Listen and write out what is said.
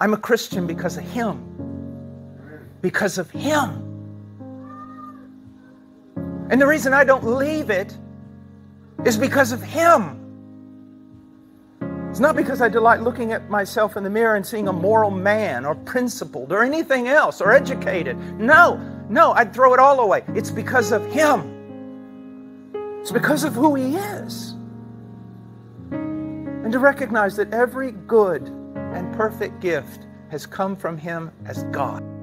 I'm a Christian because of Him. Because of Him. And the reason I don't leave it is because of Him. It's not because I delight looking at myself in the mirror and seeing a moral man or principled or anything else or educated. No, no, I'd throw it all away. It's because of Him. It's because of who He is. And to recognize that every good and perfect gift has come from Him as God.